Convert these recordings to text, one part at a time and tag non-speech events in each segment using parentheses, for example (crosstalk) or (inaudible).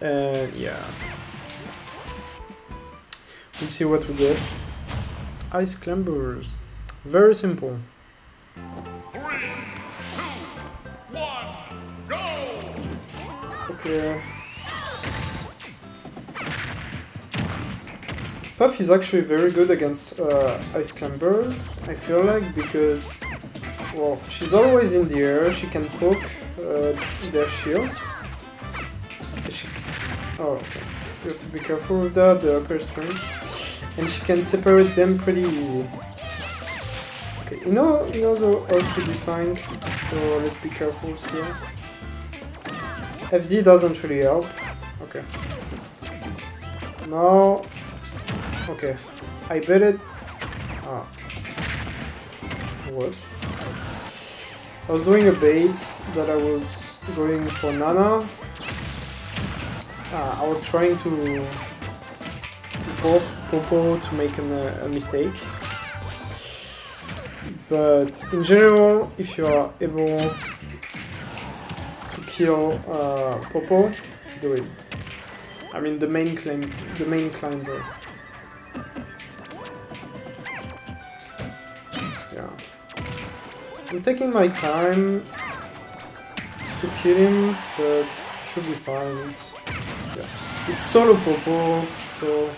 And yeah. We'll see what we get. Ice climbers. Very simple. Three, two, one, go! Okay. Puff is actually very good against uh, ice climbers, I feel like, because, well, she's always in the air, she can poke uh, their shields. Oh. You have to be careful with that, the upper strings. And she can separate them pretty easy. Okay, you know, you know the how to design, so let's be careful still. FD doesn't really help. Okay. Now... Okay. I bet it... Ah. What? I was doing a bait that I was going for Nana. Ah, I was trying to, to force Popo to make uh, a mistake. But in general, if you are able to kill uh, Popo, do it. I mean the main climb, the main climber. Yeah. I'm taking my time to kill him, but should be fine. It's. It's solo Popo, so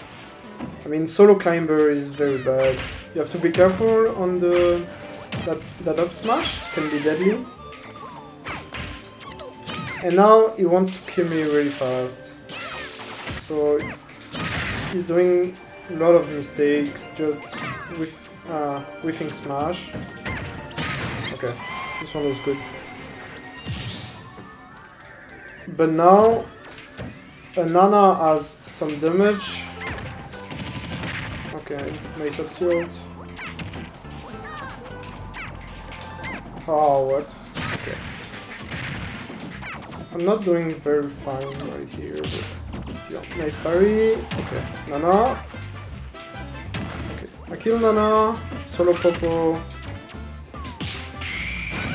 I mean solo climber is very bad. You have to be careful on the that that up smash can be deadly. And now he wants to kill me really fast. So he's doing a lot of mistakes just with uh, whiffing smash. Okay, this one was good. But now Nana has some damage. Okay, nice up tilt. Oh, what? Okay. I'm not doing very fine right here, but still. Nice parry. Okay, Nana. Okay, I kill Nana. Solo Popo.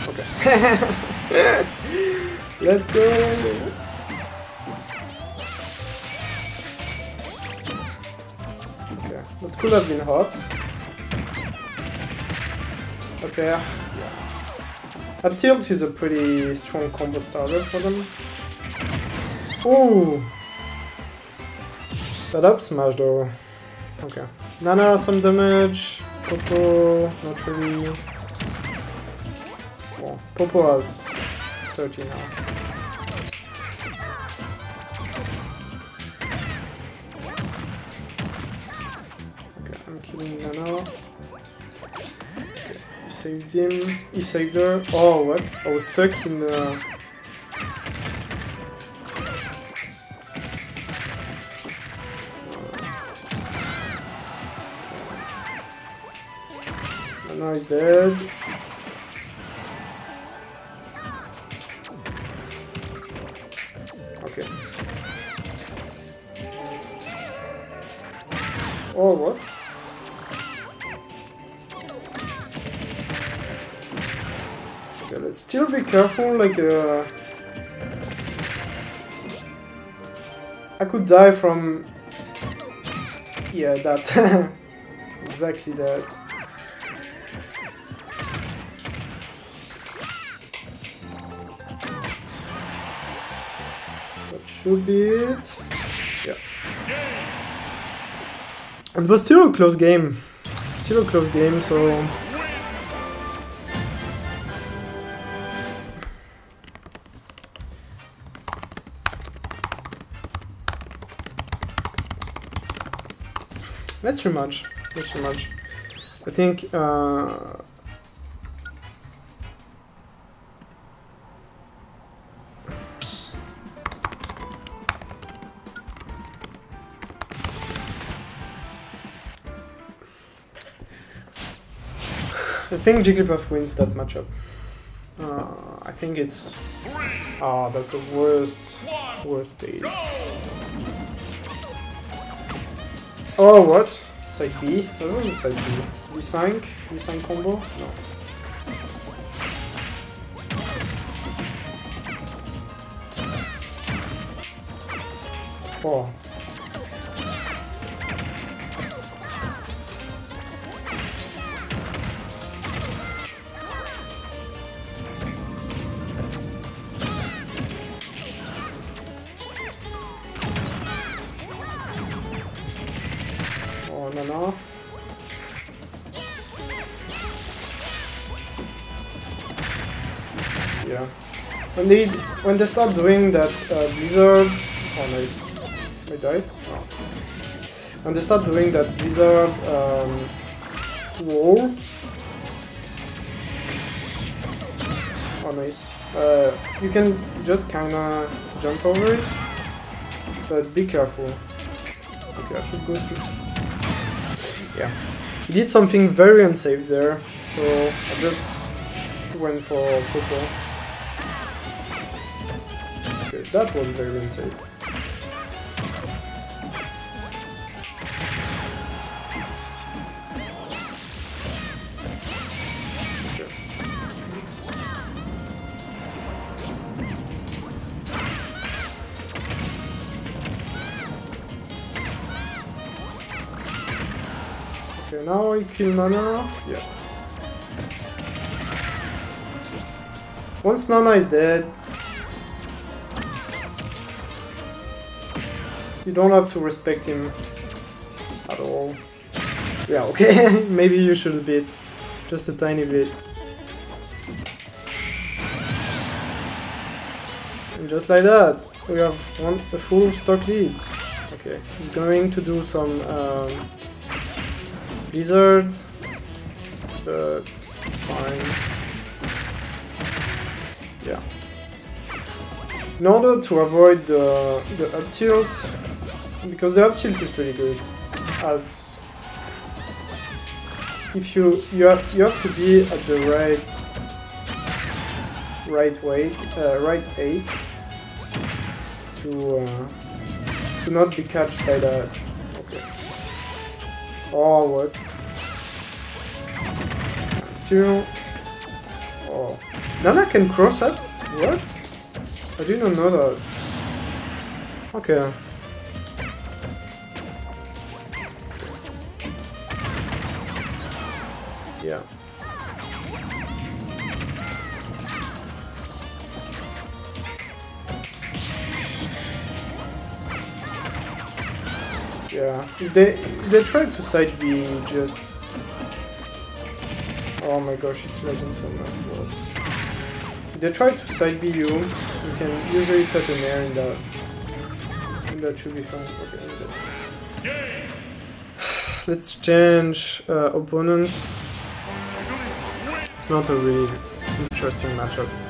Okay. (laughs) Let's go! Okay, that could have been hot. Okay. Up tilt is a pretty strong combo starter for them. Ooh! That up smash though. Okay. Nana some damage. Popo, not really. Well, Popo has 30 now. I'm killing Nana. Okay, saved him. He saved her. Oh, what? I was stuck in the... Nana is dead. Okay. Oh, what? Let's still be careful, like, uh... I could die from... Yeah, that. (laughs) exactly that. That should be it. Yeah. It was still a close game. Still a close game, so... That's too much. That's too much. I think uh, I think Jigglypuff wins that matchup. Uh, I think it's. Ah, that's the worst, worst stage. Oh, what? Side B? Oh, what was side B? V5? V5 combo? No. Oh. Oh, Yeah. When they when they start doing that uh, blizzard, oh nice, I died. When they start doing that blizzard um, wall, oh nice. Uh, you can just kinda jump over it, but be careful. Okay, I should go through. Yeah, he did something very unsafe there, so I just went for Popo. Okay, that was very unsafe. Okay, now I kill Nana. Yeah. Once Nana is dead, you don't have to respect him at all. Yeah, okay, (laughs) maybe you should a bit, just a tiny bit. And just like that, we have one a full stock lead. Okay, I'm going to do some um, blizzard, but it's fine. In order to avoid the, the up tilt, because the up tilt is pretty good, as if you you have you have to be at the right right weight, uh, right height to uh, to not be catched by that. Okay. Oh what? Still. Oh. Nana can cross up? What? I didn't know that. Okay. Yeah. Yeah. They they try to side B just Oh my gosh, it's lagging so much. What? They try to side B you, you can usually cut an air in that. And that should be fine. Okay. Let's change uh, opponent. It's not a really interesting matchup.